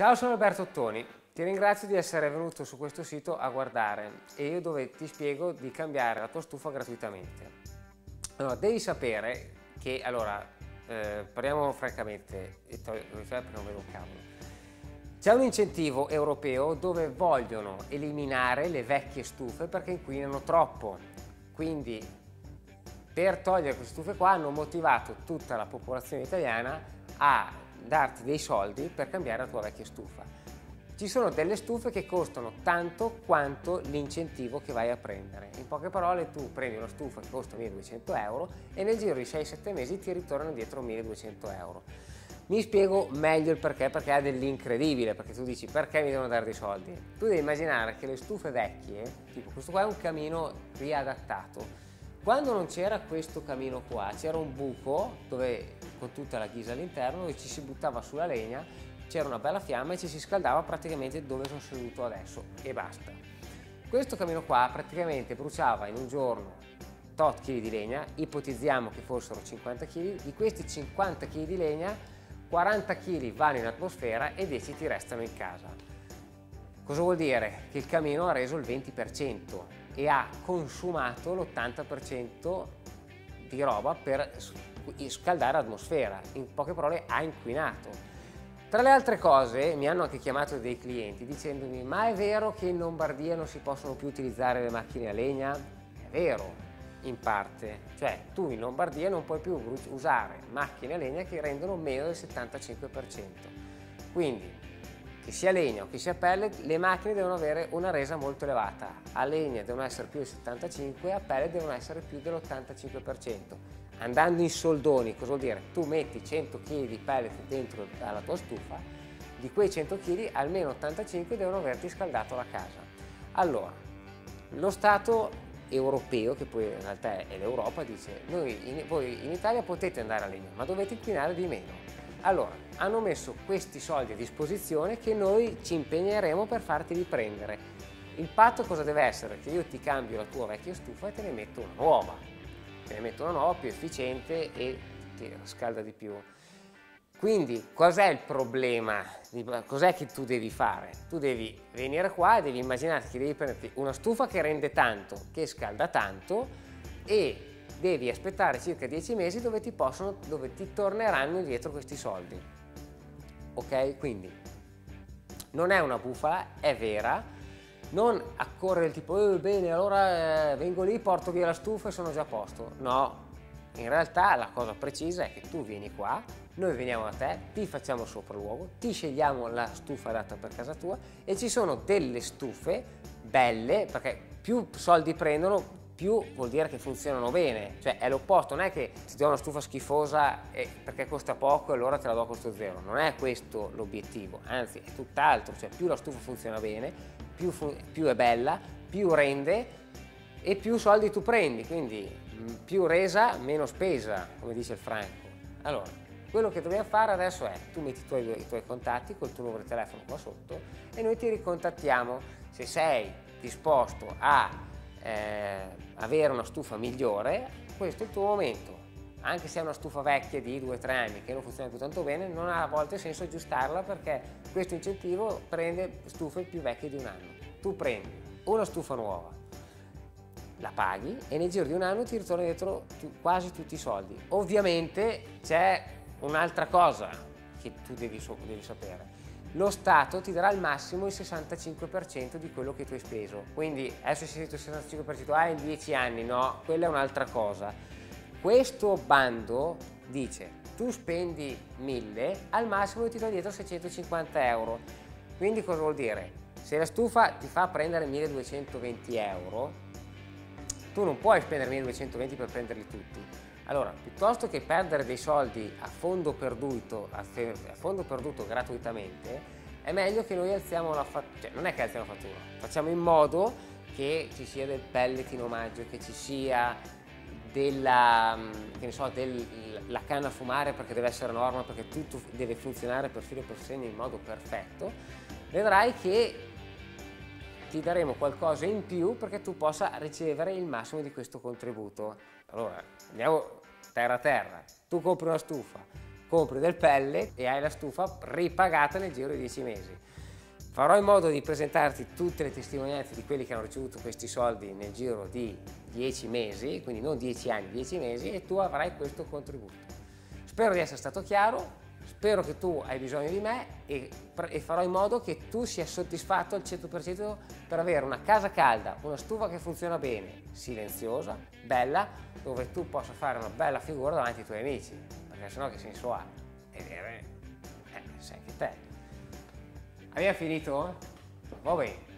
Ciao, sono Alberto Ottoni. Ti ringrazio di essere venuto su questo sito a guardare e io dove ti spiego di cambiare la tua stufa gratuitamente. Allora, devi sapere che, allora, eh, parliamo francamente, e perché non vedo un cavolo. C'è un incentivo europeo dove vogliono eliminare le vecchie stufe perché inquinano troppo. Quindi per togliere queste stufe qua hanno motivato tutta la popolazione italiana a darti dei soldi per cambiare la tua vecchia stufa. Ci sono delle stufe che costano tanto quanto l'incentivo che vai a prendere. In poche parole tu prendi una stufa che costa 1200 euro e nel giro di 6-7 mesi ti ritornano dietro 1200 euro. Mi spiego meglio il perché, perché è dell'incredibile, perché tu dici perché mi devono dare dei soldi? Tu devi immaginare che le stufe vecchie, tipo questo qua è un camino riadattato, quando non c'era questo camino qua, c'era un buco dove, con tutta la ghisa all'interno dove ci si buttava sulla legna, c'era una bella fiamma e ci si scaldava praticamente dove sono seduto adesso e basta. Questo camino qua praticamente bruciava in un giorno tot kg di legna, ipotizziamo che fossero 50 kg, di questi 50 kg di legna 40 kg vanno in atmosfera e 10 ti restano in casa. Cosa vuol dire? Che il camino ha reso il 20%, e ha consumato l'80% di roba per scaldare l'atmosfera, in poche parole ha inquinato. Tra le altre cose mi hanno anche chiamato dei clienti dicendomi ma è vero che in Lombardia non si possono più utilizzare le macchine a legna? È vero, in parte, cioè tu in Lombardia non puoi più usare macchine a legna che rendono meno del 75%. Quindi che sia legna o che sia pelle, le macchine devono avere una resa molto elevata. A legna devono essere più del 75, a pelle devono essere più dell'85%. Andando in soldoni, cosa vuol dire? Tu metti 100 kg di pellet dentro alla tua stufa, di quei 100 kg almeno 85 devono averti scaldato la casa. Allora, lo Stato europeo, che poi in realtà è l'Europa, dice noi in, voi in Italia potete andare a legna, ma dovete inquinare di meno. Allora, hanno messo questi soldi a disposizione che noi ci impegneremo per farti riprendere. Il patto cosa deve essere? Che io ti cambio la tua vecchia stufa e te ne metto una nuova. Te ne metto una nuova più efficiente e ti scalda di più. Quindi cos'è il problema? Cos'è che tu devi fare? Tu devi venire qua e devi immaginare che devi prenderti una stufa che rende tanto, che scalda tanto e devi aspettare circa 10 mesi dove ti, possono, dove ti torneranno indietro questi soldi. Ok? Quindi non è una bufala, è vera. Non accorre il tipo, eh, bene, allora eh, vengo lì, porto via la stufa e sono già a posto. No, in realtà la cosa precisa è che tu vieni qua, noi veniamo da te, ti facciamo sopralluogo, ti scegliamo la stufa adatta per casa tua e ci sono delle stufe belle, perché più soldi prendono, più vuol dire che funzionano bene, cioè è l'opposto, non è che ti do una stufa schifosa e, perché costa poco e allora te la do a costo zero, non è questo l'obiettivo, anzi è tutt'altro, cioè più la stufa funziona bene, più, fu più è bella, più rende e più soldi tu prendi, quindi più resa, meno spesa, come dice il Franco. Allora, quello che dobbiamo fare adesso è, tu metti i tuoi, i tuoi contatti col tuo numero di telefono qua sotto e noi ti ricontattiamo. Se sei disposto a eh, avere una stufa migliore, questo è il tuo momento. Anche se è una stufa vecchia di 2-3 anni che non funziona più tanto bene, non ha a volte senso aggiustarla perché questo incentivo prende stufe più vecchie di un anno. Tu prendi una stufa nuova, la paghi e nel giro di un anno ti ritorna dietro quasi tutti i soldi. Ovviamente c'è un'altra cosa che tu devi, devi sapere lo Stato ti darà al massimo il 65% di quello che tu hai speso. Quindi adesso sei il 65%, ah in 10 anni, no, quella è un'altra cosa. Questo bando dice tu spendi 1000, al massimo ti do dietro 650 euro. Quindi cosa vuol dire? Se la stufa ti fa prendere 1220 euro, tu non puoi spendere 1220 per prenderli tutti. Allora, piuttosto che perdere dei soldi a fondo perduto, a fondo perduto gratuitamente, è meglio che noi alziamo la fattura, cioè non è che alziamo la fattura, facciamo in modo che ci sia del pellet in omaggio, che ci sia della, che so, della canna a fumare perché deve essere norma, perché tutto deve funzionare per filo per segno in modo perfetto, vedrai che ti daremo qualcosa in più perché tu possa ricevere il massimo di questo contributo. Allora, andiamo terra a terra, tu compri una stufa, compri del pellet e hai la stufa ripagata nel giro di 10 mesi. Farò in modo di presentarti tutte le testimonianze di quelli che hanno ricevuto questi soldi nel giro di 10 mesi, quindi non 10 anni, 10 mesi, e tu avrai questo contributo. Spero di essere stato chiaro, spero che tu hai bisogno di me e, e farò in modo che tu sia soddisfatto al 100% per avere una casa calda, una stufa che funziona bene, silenziosa, bella, dove tu possa fare una bella figura davanti ai tuoi amici, perché sennò che senso ha? E dire, eh, sai che te. Abbiamo finito? Va bene.